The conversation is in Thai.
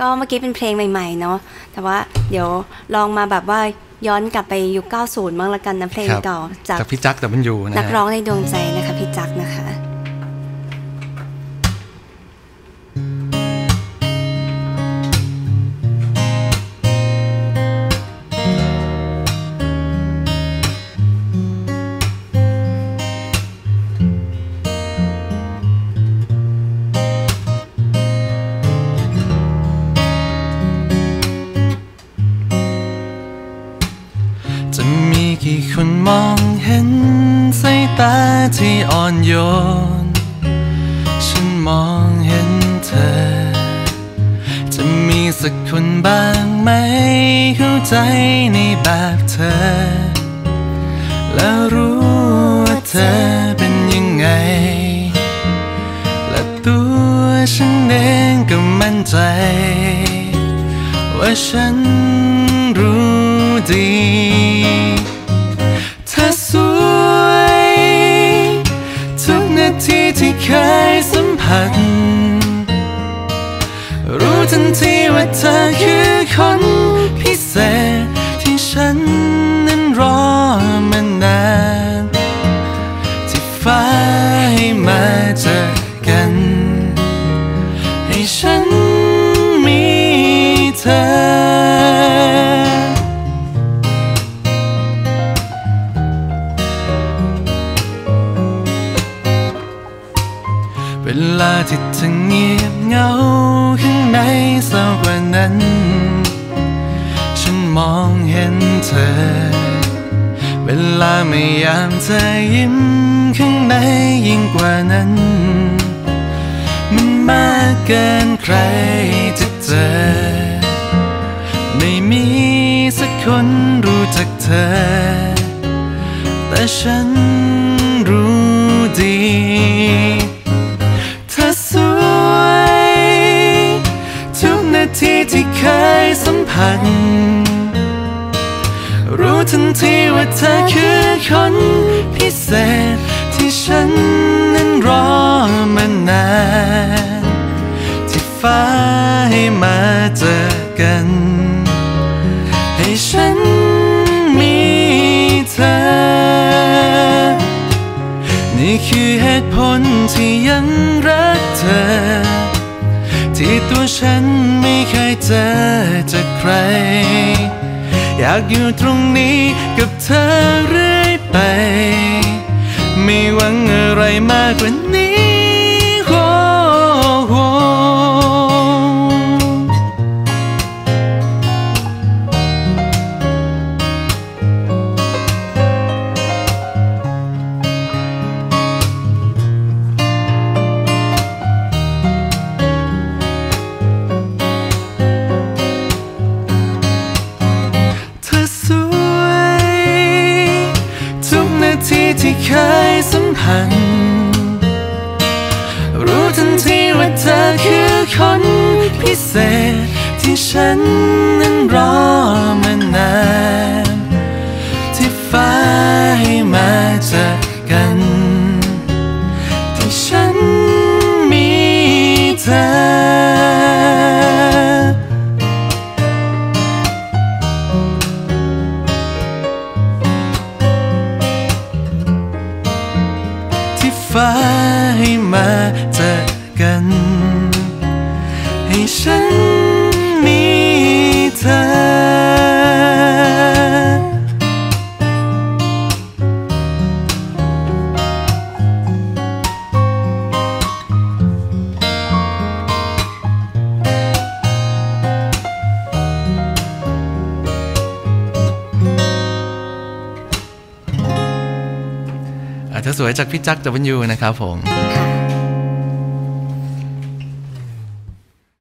ก็เมื่อกี้เป็นเพลงใหม่ๆเนาะแต่ว่าเดี๋ยวลองมาแบบว่าย้อนกลับไปยุค90บ้างละกันนะเพลงครับเก่าจากจากพี่จักรแต่มันอยู่นะนักฮะร้องในดวงใจนะคะพี่จักรนะคะจะ มีกี่คนมองเห็นสายตาที่อ่อนโยน ฉันมองเห็นเธอ จะมีสักคนบ้างไหมเข้าใจในแบบเธอ แล้วรู้ว่าเธอเป็นยังไง และตัวฉันเองก็มั่นใจ ว่าฉันรู้ดี ที่เคยสัมผัส รู้ทันทีว่าเธอคือคนพิเศษที่ฉันนั้นรอมานาน ที่ฟ้าให้มาเจอ เวลาที่เธอเงียบเหงาข้างในเศร้ากว่านั้น ฉันมองเห็นเธอ เวลาไม่ยามเธอยิ้มข้างในยิ่งกว่านั้น มันมากเกินใครจะเจอ ไม่มีสักคนรู้จักเธอ แต่ฉันาทีที่เคยสัมผัส รู้ทันทีว่าเธอคือคนพิเศษที่ฉันนั้นรอมานาน ที่ฟ้าให้มาเจอกัน ให้ฉันมีเธอ นี่คือเหตุผลที่ยังรักเธอ ที่ตัวฉัน เคยเจอจากใคร อยากอยู่ตรงนี้กับเธอเรื่อยไป ไม่หวังอะไรมากกว่านี้ ที่เคยสัมพันธ์ รู้ทันทีว่าเธอคือคนพิเศษที่ฉัน ฟ้าให้มาเจอกัน ให้ฉัน อาจจะสวยจากพี่จักรจะเป็นยูนะครับผม